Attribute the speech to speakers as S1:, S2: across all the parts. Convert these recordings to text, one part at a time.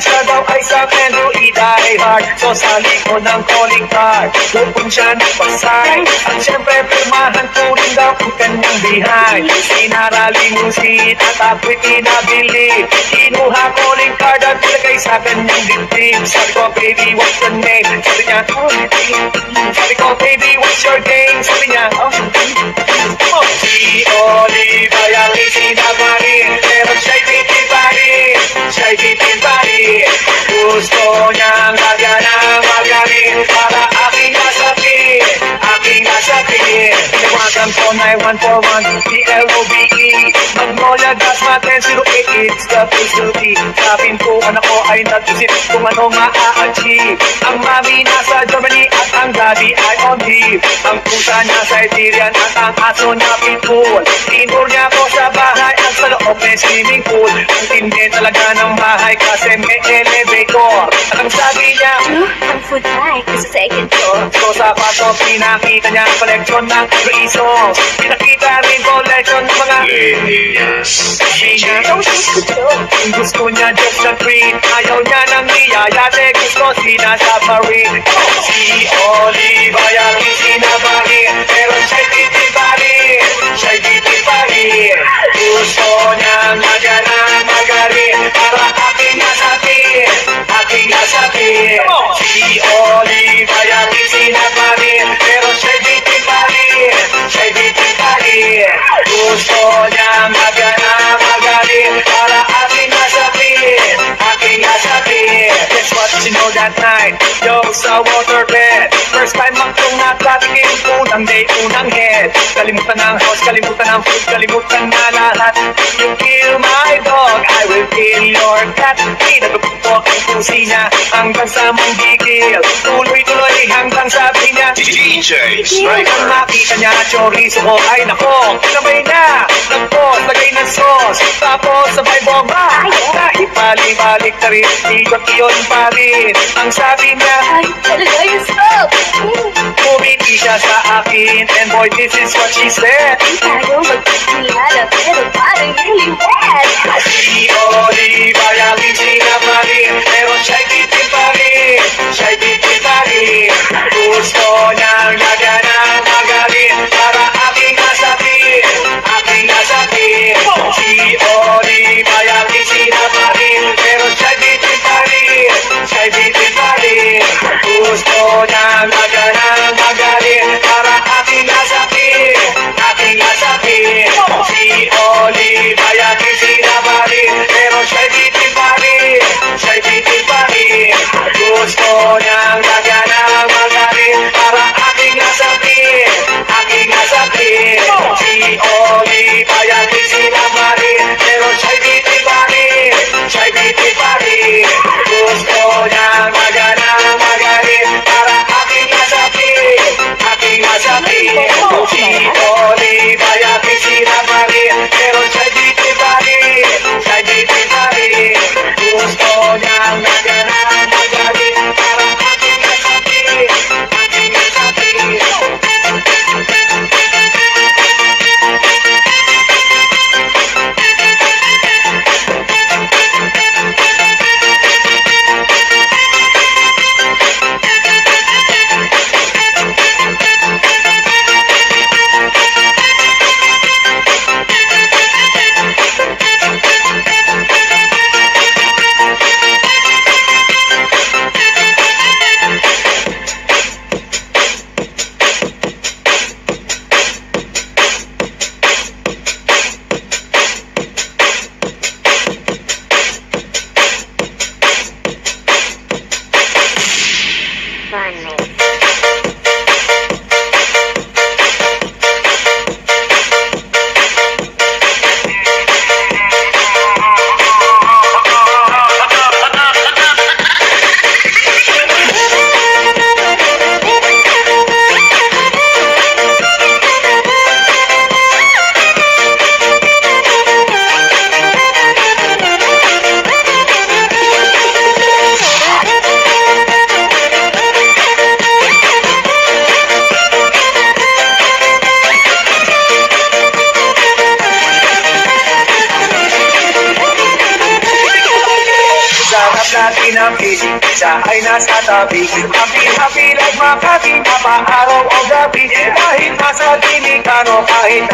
S1: siya daw ay sa Andrew E. Die Hard So sa likod ng calling card, doon siya nagpasay At syempre pirmahan ko rin daw ang kanyang behind Sinaralimusin at ako'y pinabili Kinuha calling card at nilagay sa kanyang dibdib Sabi ko, baby, what's your name? Sabi niya, Sabi ko, baby, what's your game? Sabi niya, oh, oh. Si Oliva yung isinabari Pero siya'y bitin pa rin Siya'y bitin pa rin Gusto niyang lagyan ng magaling Para aking nasakit Aking nasakit Tinawagan ko 9141 P-L-O-V-E Magnolia Gas Maten 08 It's the place to be Sabing ko anak ko ay nag-isip Kung ano ma-achieve Ang mami nasa Germany At ang daddy ay on leave. Ang pusa niya Siberian At ang aso niya pitbull. Tinur niya loob may swimming pool Ang tindi talaga ng bahay Kasi may elevator. At ang sabi niya
S2: Ang food fight sa second floor.
S1: So sa pato pinakita niya ang collection ng reasons Pinakita rin collection ng mga Sabi niya Kung gusto niya just a treat. Ayaw niya ng niyayate Gusto sinasubmarine Si Oliva yung isinabari Pero siya'y rin Siya'y titin pa rin Gusto niyang lagyan ng magaling Para aking nasakit Aking nasakit Si Oliva yung isinabari Pero siya'y titin pa rin Siya'y rin Gusto niyang lagyan ng magaling Para aking nasakit Aking nasakit Guess what you know that night? Yo, sa waterbed First time ang kong nakatingin Unang day, unang head. Kalimutan ng house, kalimutan ng food Kalimutan na lahat. You kill my dog I will kill your cat. Pinagpupo ang pusi niya Hanggang sa manggigil. Tuloy-tuloy hanggang sabi niya
S3: DJ
S1: Nang
S3: Striker.
S1: makita niya chorizo ko Ay nako, sabay na Nagpos, lagay ng sauce. Tapos sabay bomba. Kahit balik-balik na rin Ikot-iyon pa rin Ang sabi niya
S2: Ay, talaga yung stop!
S1: Pumiti siya sa akin And boy, this is what she said
S2: Ang tayo magkakilala pero parang really bad.
S1: Si Oliva yung isinabali Pero siya'y titin pa rin Siya'y titin pa rin Gusto niyang lagyan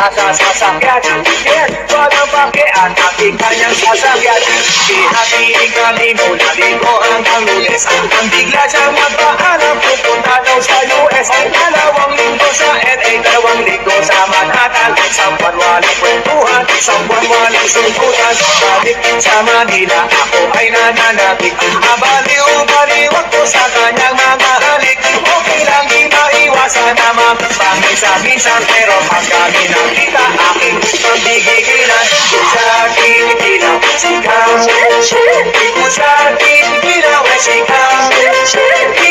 S1: nasa sasakyan Yes, walang pakian Ating kanyang sasakyan Hihati kami mula linggo hanggang lunes Ang bigla siyang magpaalam Pupunta daw sa US Dalawang linggo sa LA Dalawang linggo sa Manhattan. Isang buwan walang kwentuhan Isang buwan walang suntutan Balik sa Manila Ako ay nananabik Abaliw-baliw ako sa kanyang mga halik. Okay lang di maiwasan na mapangisa-minsan Pero pag kami nakita aking pagbigigilan Kung sa aking ginaw, sigaw ko sa aking ay sigaw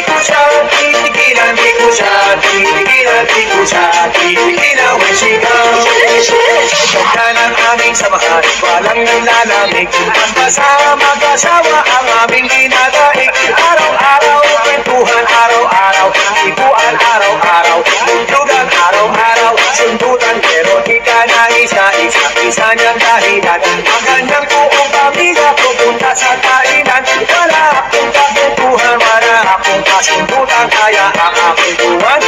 S1: ko sa aking tigilan, ko sa aking tigilan ko sa aking ay sigaw Ganda ng aming samahan, walang nalalamig Ang kasama mag-asawa ang aming dinadaig Araw-araw, kwentuhan araw-araw Ipuan araw-araw, Tugtugan araw-araw Sundutan pero di ka na isa-isa Isa niyang dahilan. Ang kanyang buong pamilya pupunta sa kainan Wala akong kakuntuhan, wala akong kasundutan Kaya ang aking buwan,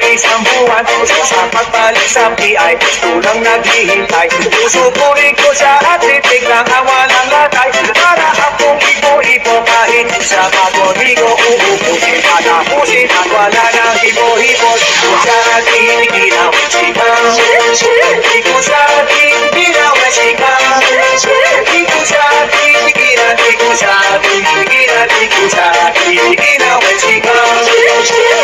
S1: na isang buwan Sa pagbalik sa PI, tulang naghihintay. Susupurin ko siya at titig lang ang walang latay Para akong ipo-ipo kahit sa pagonigo Uubusin, patapusin at wala nang hipo-hipos Kung sa ating ginaw, sigaw Di ko sa ating ginaw, sigaw Di ko sa ating ko ko ginaw, ko sa ating ginaw, ko sa ating ginaw, sigaw Di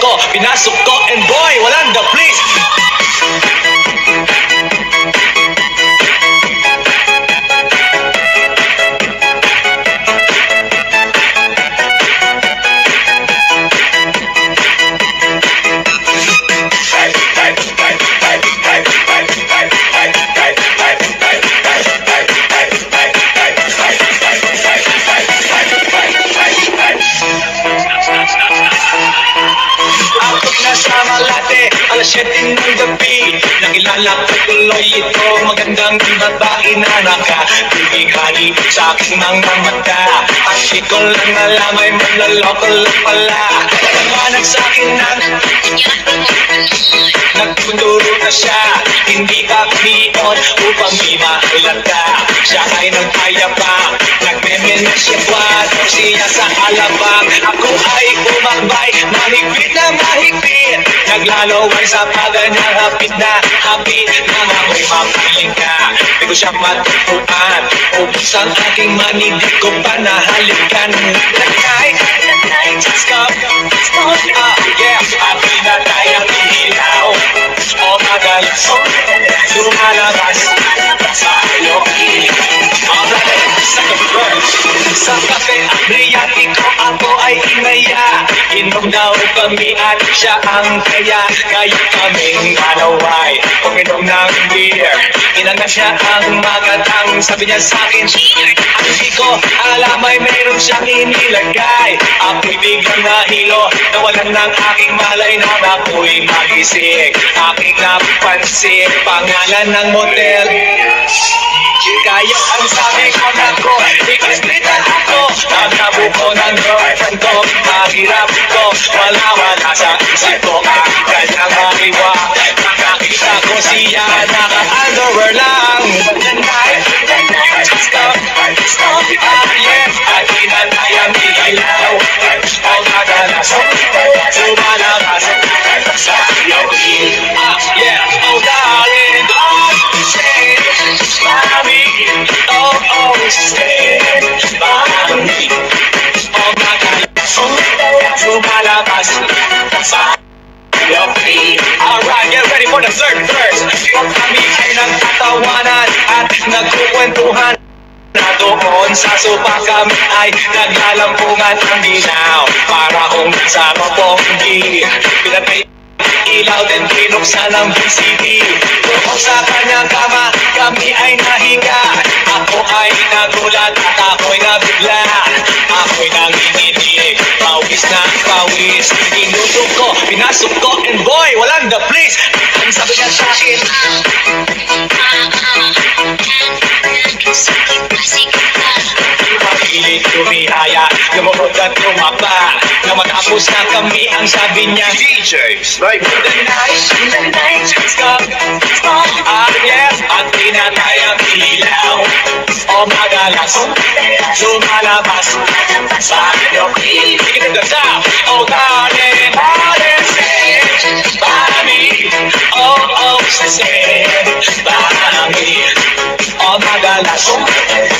S1: ko, pinasok ko, and boy, walang the please. Babae na nakabibigani Sa aking mga mata At di lang alam ay manloloko lang pala. Namanag sa akin ng Nagtuturo na siya. Hindi ka kinion upang di mahalata? Siya ay nagkaya pa. Nagmeme na siya Wato siya sa alabang. Ako ay umakbay Mahigpit na mahigpit Naglalaway sa paganyang hapit na hapit Nang ako'y mapiling ka. Di ko siya matutuan Ubus ang aking mani Di ko pa nahalikan Nagkay Just go Stop Ah yeah. Api na tayong ilaw O madalas. Lumalabas. Sa iyong kilig Second verse Sa cafe Abriyati ko ako ay inaya Inom daw kami at siya ang kaya. Kaya kaming dalaway Uminom ng beer. Inanga siya ang magatang Sabi niya sa akin Ang di ko alam ay meron siyang inilagay. Ako'y biglang nahilo Nawalan ng aking malay na ako'y magising. Aking napansin Pangalan ng motel kaya ang sabi ko na ko Ikastritan ako Nagtabo ko ng girlfriend ko Mahirap ko Wala wala sa isip ko Ang kanyang mariwa Nakakita ko siya Naka-underwear lang But the night The night Stop Stop Ah yeah At inantay ang ilaw O madalas Sumalabas Sa iyong Ah stay by me. Oh my God, lumalabas sa feet. Alright, get ready for the third verse. Kami ay nagtatawanan Nagkukwentuhan na doon sa sopa kami ay naglalampungan ang ginaw Para kung nasa maponggi Pinatay ilaw din binuksan ang VCD Doon sa kanyang kama kami ay nahiga Ako ay nagulat at ako'y nabigla Ako'y nanginginig Pawis na pawis Inusok ko, pinasok ko And boy, walang the place Ang sabi niya sa akin Mapilit tumihaya. Lumuhod at tumapa Na matapos na kami ang sabi niya
S3: DJ Sniper.
S1: The night, the night just come, come Ah yes, at pinatay ang ilaw O madalas, lumalabas. Sa the sound Oh darling, darling, say Mami, oh oh, say Mami, o madalas Lumalabas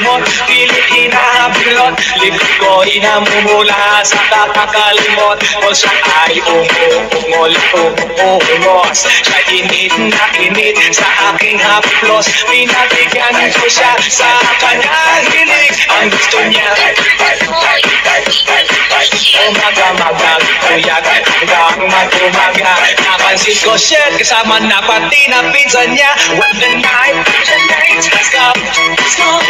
S1: Sunod, pilit hinahabilot. Likod ko inamumula sa kakakalimot Kung siya ay umuungol, umuungos Siya init na init sa aking haplos. Pinabigyan ko siya sa kanyang hilig Ang gusto niya Umaga magaguyag hanggang mag-umaga Napansin ko siya kasama na pati na pinsan niya. When the night, the night has come. Ah yeah,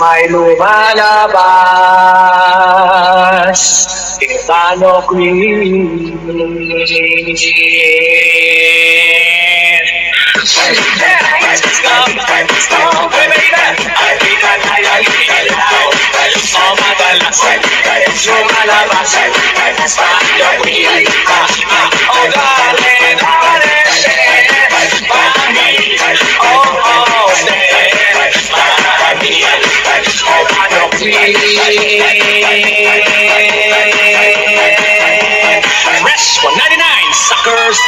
S1: may lumalabas Itano Queen Stop, stop, baby Ay, pinatay ang ilaw Oh, madalas Lumalabas Itano Queen Oh, darling, darling Mami, oh, oh, stay Mami, oh, Itano 199, suckers.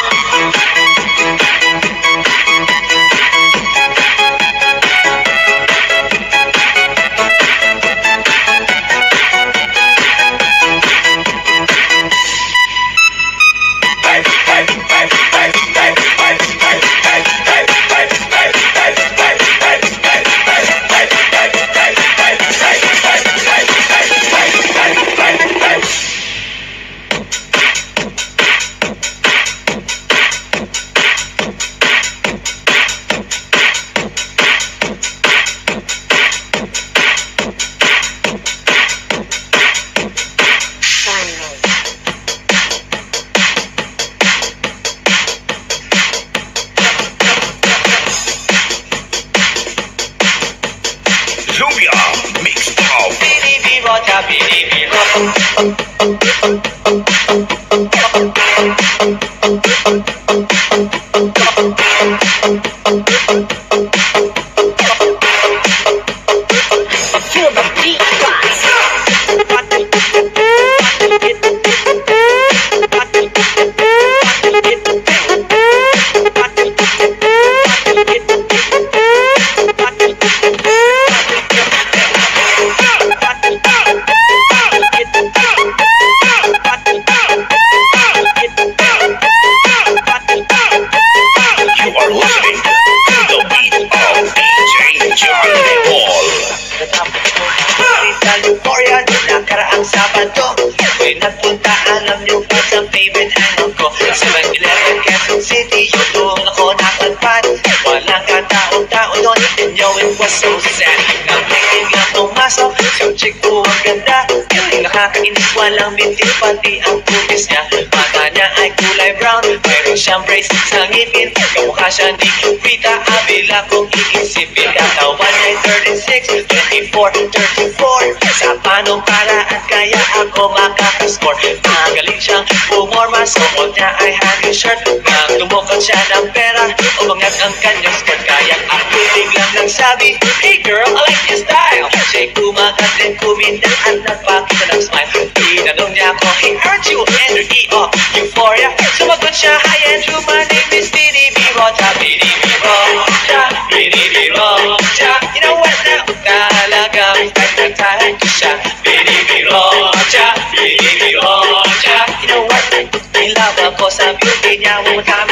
S3: Avila kung iisipin Katawan ay 36, 24, 34 Sa panong paraan kaya ako makakascore. Magaling siyang pumorma Suot niya ay hanging shirt. Nang tumukot siya ng pera Umangat ang kanyang skirt. Kaya ako biglang nang sabi Hey girl, I like your style. Siya'y kumagat din kumindan At nagpakita ng smile. Tinanong niya ako, hey aren't you Andrew E. of Euphoria? Sumagot siya, beauty niya Huwag kami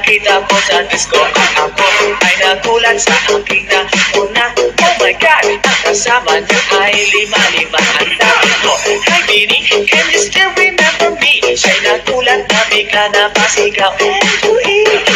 S3: Nakita ko sa disco At ako ay nagulat sa aking nauna Oh my God! Ang kasama niya ay lima-lima Ang dami ko Hi Bini, can you still remember me? Siya'y nagulat na bigla na pasigaw.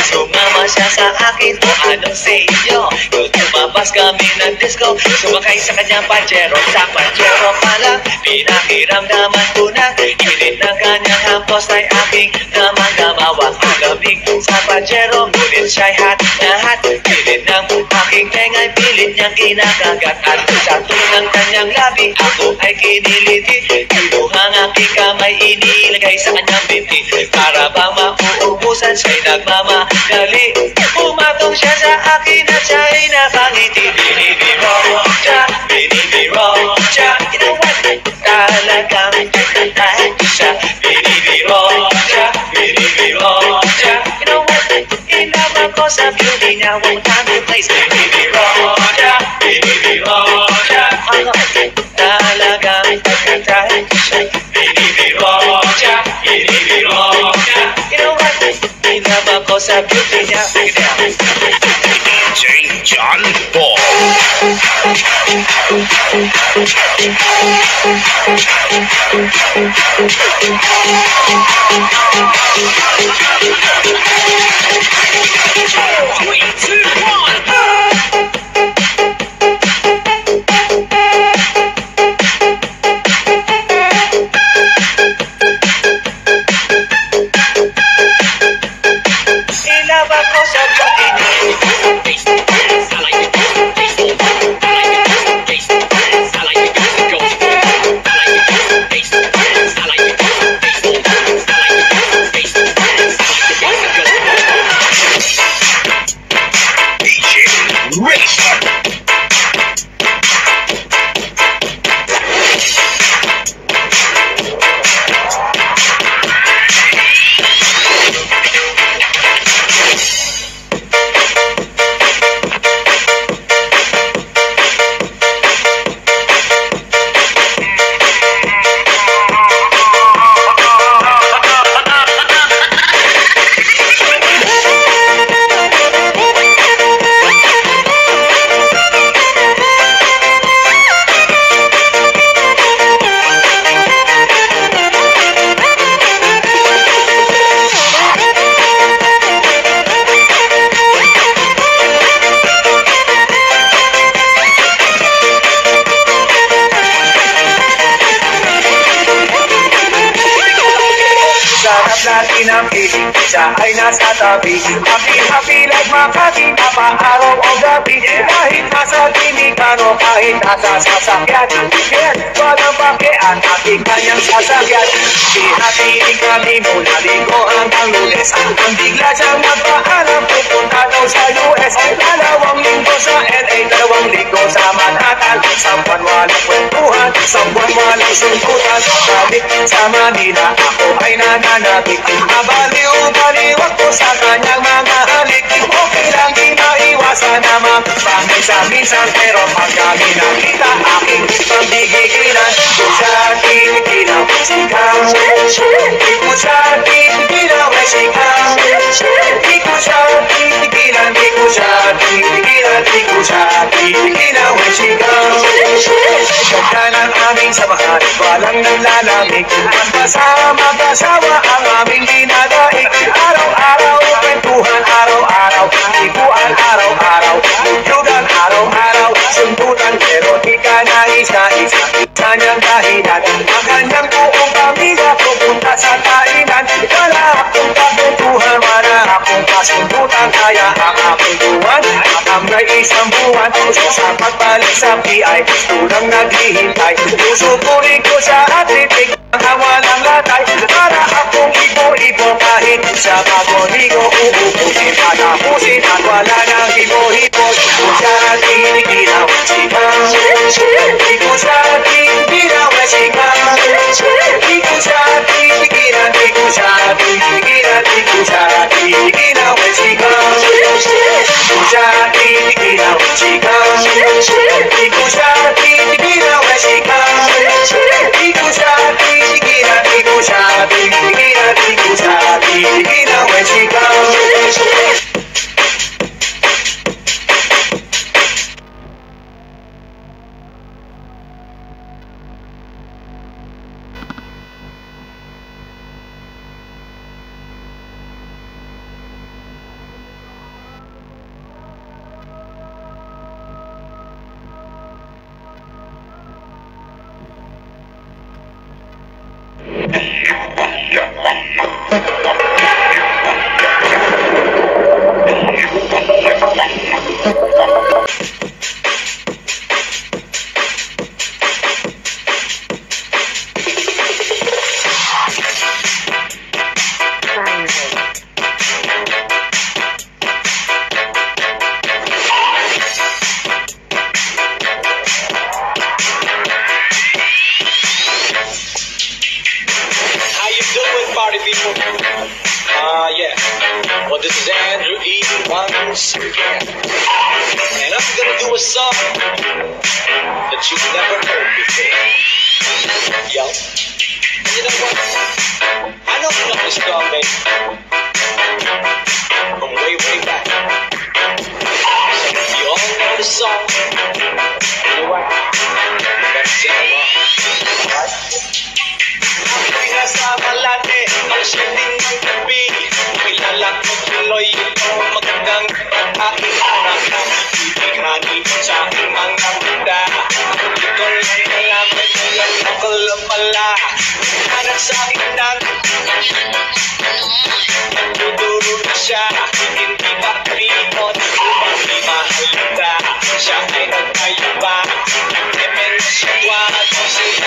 S3: Sumama siya sa akin O anong say nyo? Kung lumabas kami ng disco Sumakay sa kanyang pajero Sa pajero pa lang Pinakiramdaman ko na Init ng kanyang hampos ay aking naman gamawa Ang lamig sa pajero Ngunit siya'y hot na hot. Pilit ng aking tengay Pilit niyang kinakagat At sa tulong ng kanyang labi Ako ay kiniliti. Kinuhang aking kamay Inilagay sa kanyang binti. Para bang mauubusan Siya'y nagmamagali Pumatong siya sa akin Ko sa beauty niya One time and place Binibi Rocha Binibi Rocha Ano? Talagang tayo siya Binibi Rocha Binibi Rocha You know what? Ilaban ko sa beauty niya
S1: Three, two,
S3: Surinam
S1: racing Siya ay nasa tabi. Happy happy like Makati Tapa araw o gabi Kahit nasa Dominicano Kahit nasa sasakyan. Yes, walang pakian Aking kanyang sasakyan. Pinatinig kami mula linggo hanggang lunes Ang bigla siyang magpaalam Pupunta daw sa US Dalawang linggo sa LA Dalawang linggo sa Manhattan. Isang buwan walang kwentuhan Isang buwan walang suntutan Balik sa Manila Ako ay nananabik Mabaliw-baliwag ko sa kanyang mga halik Okay lang di maiwasan na magpaminsan-minsan Pero pag kami nakita Aking pambigigilan Kung sa Sigaw Di ko sa tinigilaw aming samahan Walang nanlalamig Magkasama mag-asawa Ang aming dinadaig. Araw-araw Kwentuhan araw-araw. Tiguan araw-araw. Yugan araw-araw. Sundutan pero di ka na isa-isa Isa niyang dahilan Ang kanyang buong pamilya Pupunta sa kainan kasundutan Kaya ang aking buwan. Ang may isang buwan. Sa pagbalik sa PI Tulang naghihintay. Susupurin ko siya at titig Ang walang latay. Para akong ibo-ibo Kahit sa pagoligo Uubusin at tapusin At wala nang hibo-hibo Kung siya at tinigilaw Sigaw Di ko siya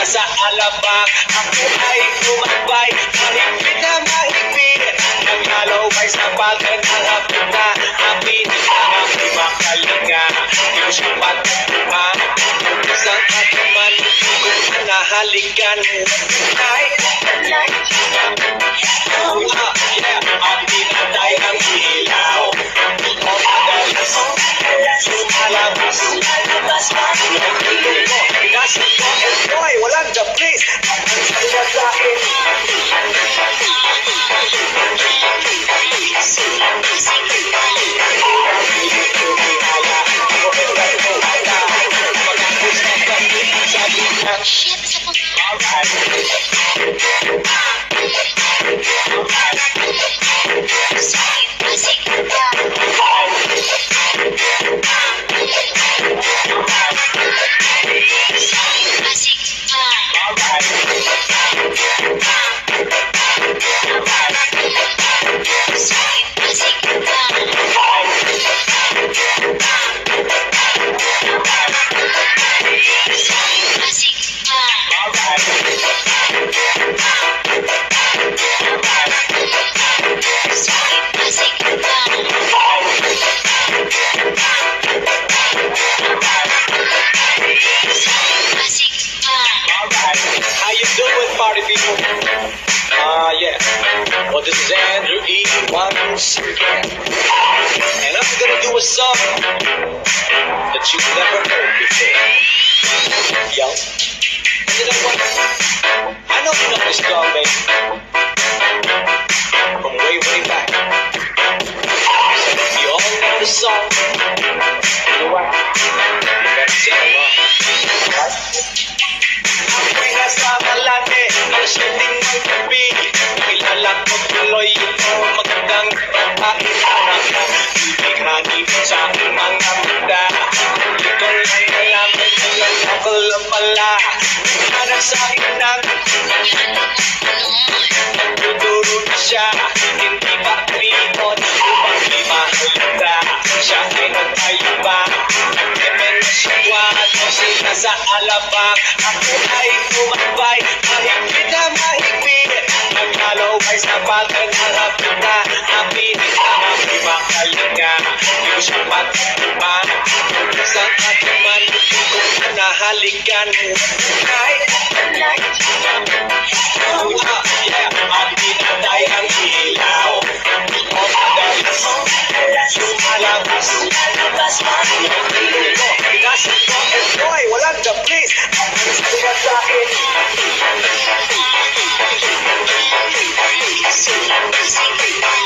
S1: sa alabang Ako ay tumabay, mahigpit na mahigpit Naglalaway sa pagkakahapit na Amin ang aking makalinga Di ko siya pagkakuha Isang katuman, kung nahalikan. Ay,
S4: Oh, ah, yeah, ang pinatay ng ilaw pala pala Hanap sa akin ng Tuturo na siya Hindi ba tripod Upang di mahalata Siya ay nagpayaba Nag-emen na siya Sila sa alabang Ako ay tumabay Mahigpit na mahigpit Manalo ay sapat ang harap kita Ang pinakarap ay makalit ka Di ko siya patatuman Sa katuman Di ko nahalikan Night Night Oh yeah At pinatay ang ilaw O madalas Lumalabas Lumalabas Lumalabas Pinasok ko and boy Walang the place Ang sa akin Thank you.